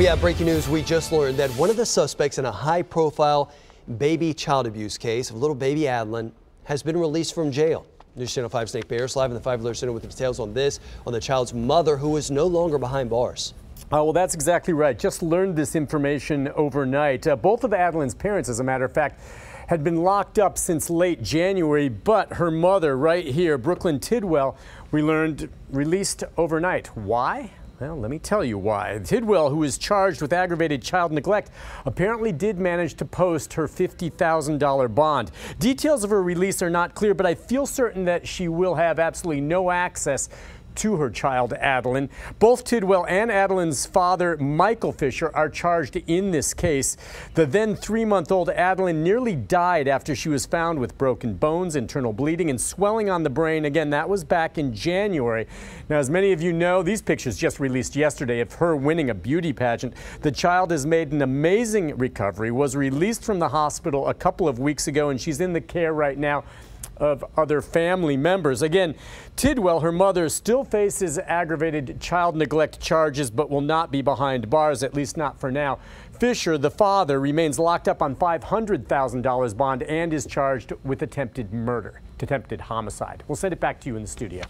We have breaking news. We just learned that one of the suspects in a high profile baby child abuse case of little baby Adeline has been released from jail. News Channel 5's Nick Beres live in the 5 Alert Center with details on this on the child's mother who is no longer behind bars. Uh, well, that's exactly right. Just learned this information overnight. Uh, both of Adeline's parents, as a matter of fact, had been locked up since late January, but her mother, right here, Brooklyn Tidwell, we learned released overnight. Why? Well, let me tell you why. Tidwell, who is charged with aggravated child neglect, apparently did manage to post her $50,000 bond. Details of her release are not clear, but I feel certain that she will have absolutely no access to her child, Adeline. Both Tidwell and Adeline's father, Michael Fisher, are charged in this case. The then three-month-old Adeline nearly died after she was found with broken bones, internal bleeding, and swelling on the brain. Again, that was back in January. Now, as many of you know, these pictures just released yesterday of her winning a beauty pageant. The child has made an amazing recovery, was released from the hospital a couple of weeks ago, and she's in the care right now of other family members. Again, Tidwell, her mother, still faces aggravated child neglect charges but will not be behind bars, at least not for now. Fisher, the father, remains locked up on $500,000 bond and is charged with attempted murder, attempted homicide. We'll send it back to you in the studio.